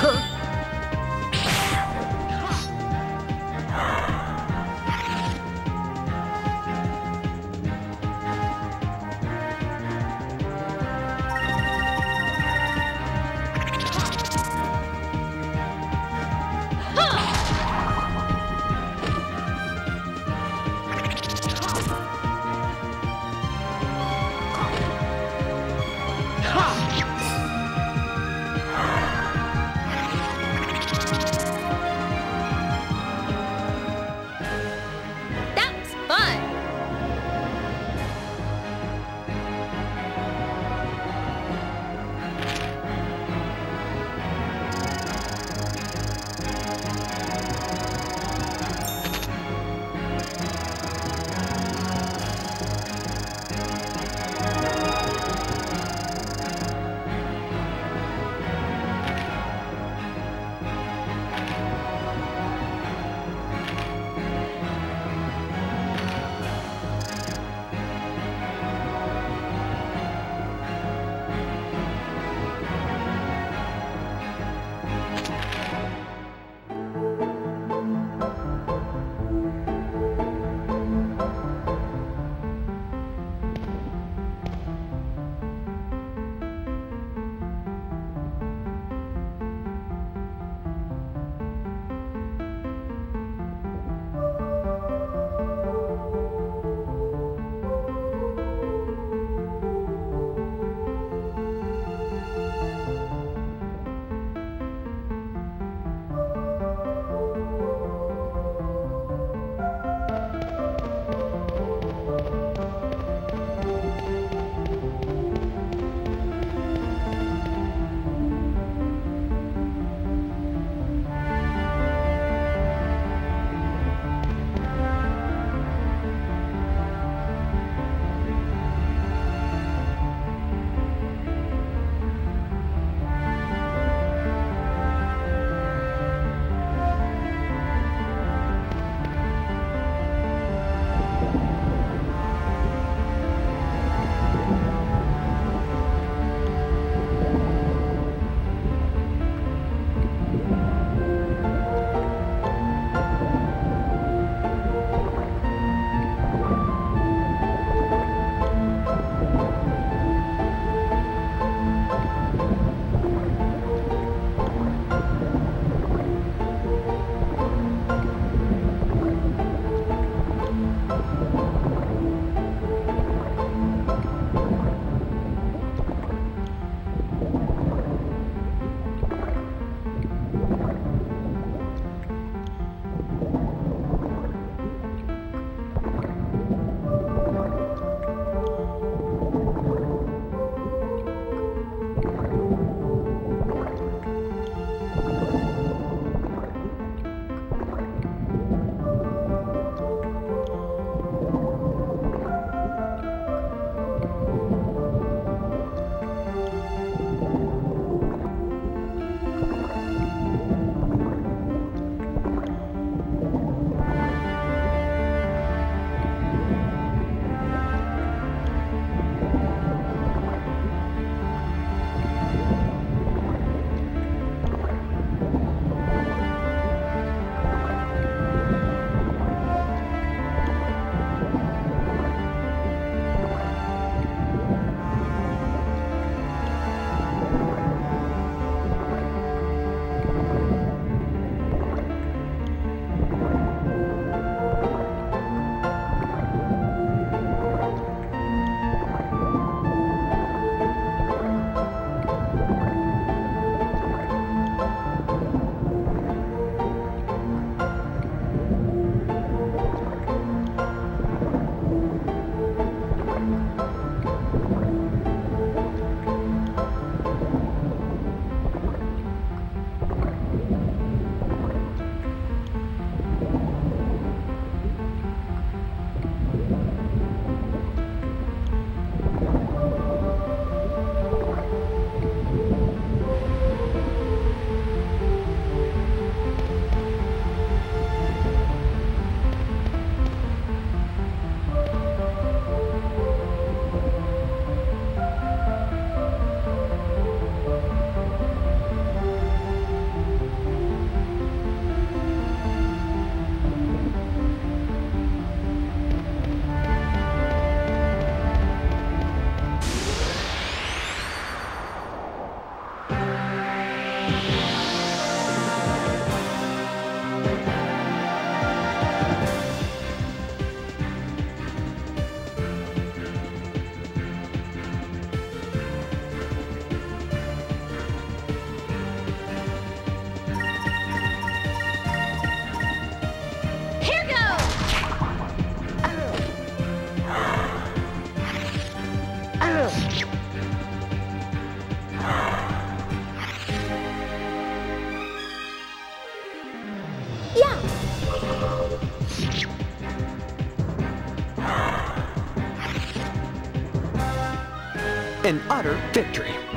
Take An utter victory.